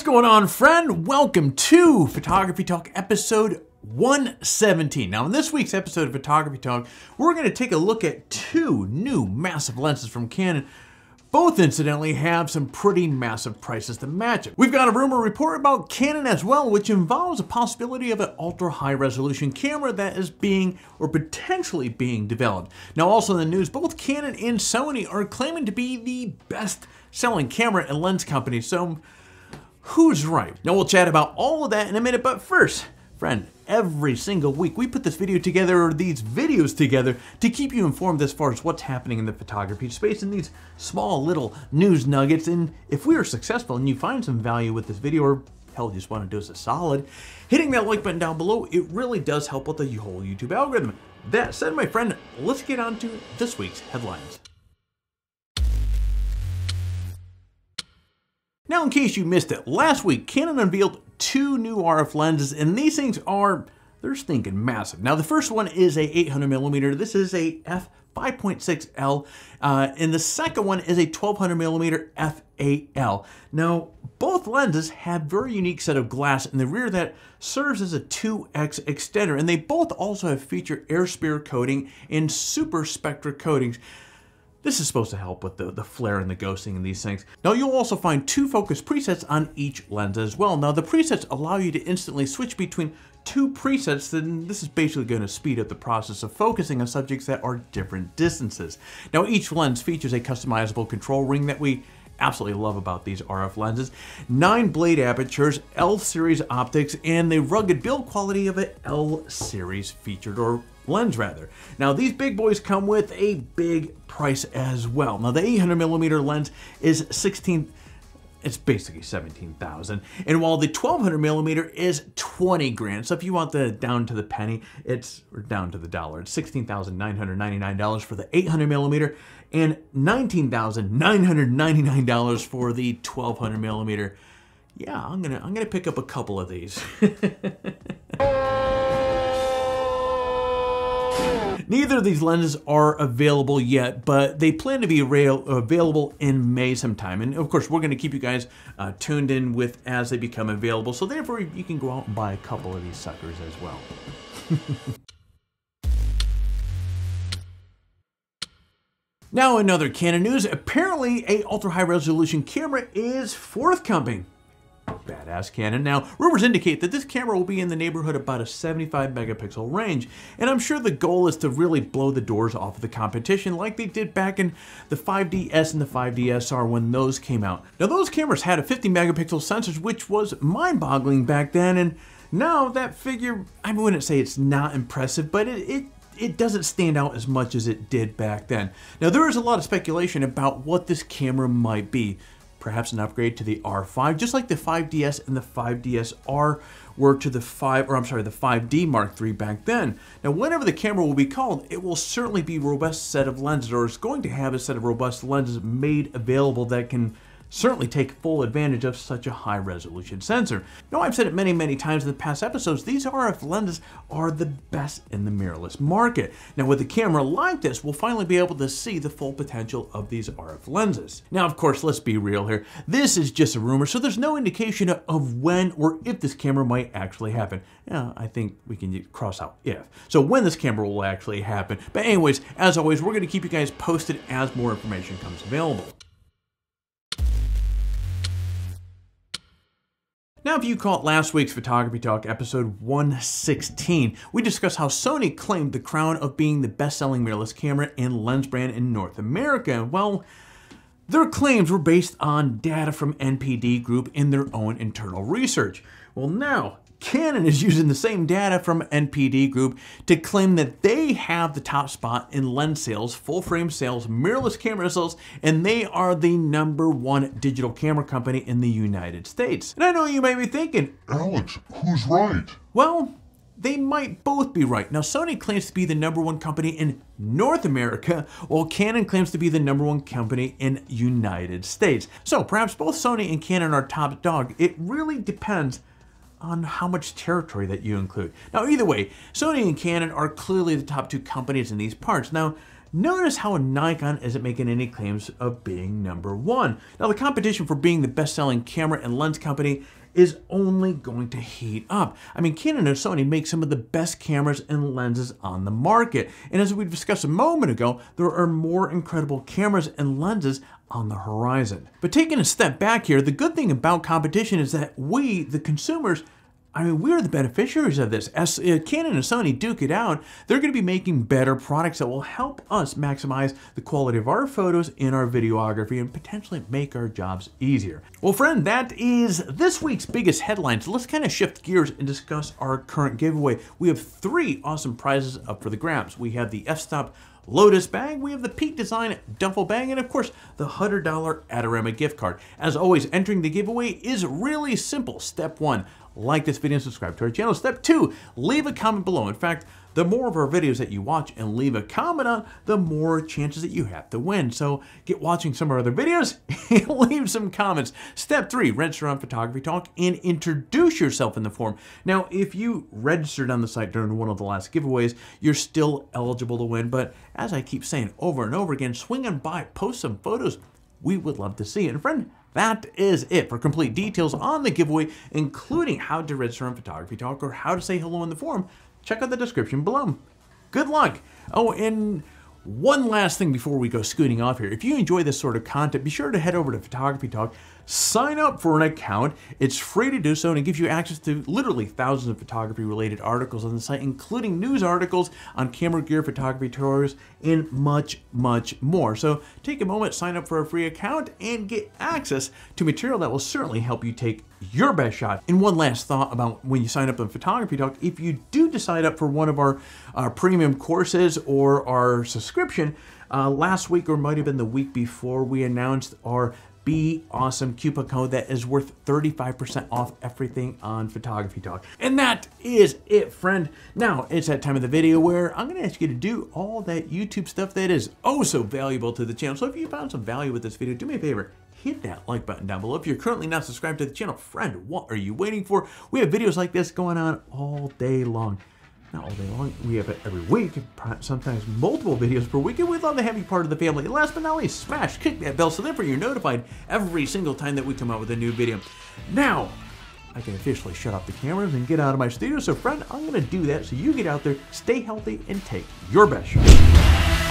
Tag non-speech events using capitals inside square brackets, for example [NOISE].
What's going on, friend? Welcome to Photography Talk episode 117. Now, in this week's episode of Photography Talk, we're going to take a look at two new massive lenses from Canon. Both, incidentally, have some pretty massive prices to match it. We've got a rumor report about Canon as well, which involves a possibility of an ultra high resolution camera that is being or potentially being developed. Now, also in the news, both Canon and Sony are claiming to be the best selling camera and lens companies. So, who's right? Now we'll chat about all of that in a minute, but first, friend, every single week we put this video together or these videos together to keep you informed as far as what's happening in the photography space and these small little news nuggets. And if we are successful and you find some value with this video or hell, just want to do us a solid, hitting that like button down below, it really does help with the whole YouTube algorithm. That said, my friend, let's get on to this week's headlines. Now, in case you missed it, last week Canon unveiled two new RF lenses, and these things are, they're stinking massive. Now, the first one is a 800 millimeter. This is a f5.6L, uh, and the second one is a 1200 millimeter f8L. Now, both lenses have very unique set of glass in the rear that serves as a 2x extender, and they both also have feature Air Sphere coating and super spectra coatings. This is supposed to help with the, the flare and the ghosting and these things. Now you'll also find two focus presets on each lens as well. Now the presets allow you to instantly switch between two presets, then this is basically going to speed up the process of focusing on subjects that are different distances. Now each lens features a customizable control ring that we absolutely love about these RF lenses. Nine blade apertures, L series optics, and the rugged build quality of an L series featured or lens rather. Now these big boys come with a big price as well. Now the 800 millimeter lens is 16 it's basically 17,000. And while the 1200 millimeter is 20 grand, so if you want the down to the penny, it's down to the dollar. It's $16,999 for the 800 millimeter and $19,999 for the 1200 millimeter. Yeah, I'm gonna I'm gonna pick up a couple of these. [LAUGHS] Neither of these lenses are available yet, but they plan to be available in May sometime. And of course, we're going to keep you guys uh, tuned in with as they become available. So therefore, you can go out and buy a couple of these suckers as well. [LAUGHS] Now another Canon news, apparently a ultra high resolution camera is forthcoming badass Canon. Now, rumors indicate that this camera will be in the neighborhood about a 75 megapixel range, and I'm sure the goal is to really blow the doors off of the competition like they did back in the 5DS and the 5DSR when those came out. Now, those cameras had a 50 megapixel sensors, which was mind-boggling back then, and now that figure, I wouldn't say it's not impressive, but it, it it doesn't stand out as much as it did back then. Now there is a lot of speculation about what this camera might be perhaps an upgrade to the R5, just like the 5DS and the 5DSR were to the 5, or I'm sorry, the 5D Mark III back then. Now, whatever the camera will be called, it will certainly be a robust set of lenses, or it's going to have a set of robust lenses made available that can certainly take full advantage of such a high resolution sensor. Now I've said it many, many times in the past episodes, these RF lenses are the best in the mirrorless market. Now with a camera like this, we'll finally be able to see the full potential of these RF lenses. Now of course, let's be real here, this is just a rumor, so there's no indication of when or if this camera might actually happen. Yeah, I think we can cross out if. So when this camera will actually happen. But anyways, as always, we're going to keep you guys posted as more information comes available. Now, if you caught last week's Photography Talk episode 116, we discussed how Sony claimed the crown of being the best-selling mirrorless camera and lens brand in North America. Well, their claims were based on data from NPD Group in their own internal research. Well, now, Canon is using the same data from NPD Group to claim that they have the top spot in lens sales, full frame sales, mirrorless camera sales, and they are the number one digital camera company in the United States. And I know you may be thinking, Alex, who's right? Well, they might both be right. Now, Sony claims to be the number one company in North America, while Canon claims to be the number one company in United States. So perhaps both Sony and Canon are top dog. It really depends on how much territory that you include. Now, either way, Sony and Canon are clearly the top two companies in these parts. Now, notice how Nikon isn't making any claims of being number one. Now, the competition for being the best selling camera and lens company is only going to heat up. I mean, Canon and Sony make some of the best cameras and lenses on the market. And as we discussed a moment ago, there are more incredible cameras and lenses on the horizon. But taking a step back here, the good thing about competition is that we, the consumers, I mean, we're the beneficiaries of this. As uh, Canon and Sony duke it out, they're going to be making better products that will help us maximize the quality of our photos in our videography and potentially make our jobs easier. Well, friend, that is this week's biggest headlines. Let's kind of shift gears and discuss our current giveaway. We have three awesome prizes up for the grabs. We have the f-stop Lotus bag, we have the Peak Design duffel bag, and of course, the $100 Adorama gift card. As always, entering the giveaway is really simple. Step one, like this video and subscribe to our channel. Step two, leave a comment below. In fact, the more of our videos that you watch and leave a comment on, the more chances that you have to win. So get watching some of our other videos and [LAUGHS] leave some comments. Step three, register on Photography Talk and introduce yourself in the form. Now, if you registered on the site during one of the last giveaways, you're still eligible to win. But as I keep saying over and over again, swing on by, post some photos. We would love to see it. And friend, that is it. For complete details on the giveaway, including how to register on Photography Talk or how to say hello in the forum, check out the description below. Good luck. Oh, and one last thing before we go scooting off here. If you enjoy this sort of content, be sure to head over to Photography Talk, sign up for an account. It's free to do so and it gives you access to literally thousands of photography related articles on the site, including news articles on camera gear, photography tours, and much, much more. So take a moment, sign up for a free account, and get access to material that will certainly help you take your best shot. And one last thought about when you sign up on Photography Talk, if you do decide up for one of our uh, premium courses or our subscription, uh, last week or might have been the week before, we announced our Be Awesome coupon code that is worth 35% off everything on Photography Talk. And that is it, friend. Now, it's that time of the video where I'm going to ask you to do all that YouTube stuff that is oh so valuable to the channel. So if you found some value with this video, do me a favor, hit that like button down below. If you're currently not subscribed to the channel, friend, what are you waiting for? We have videos like this going on all day long not all day long. We have it every week, sometimes multiple videos per week, and we'd love have you part of the family. And last but not least, smash, kick that bell so therefore you're notified every single time that we come out with a new video. Now, I can officially shut off the cameras and get out of my studio. So friend, I'm going to do that so you get out there, stay healthy, and take your best shot.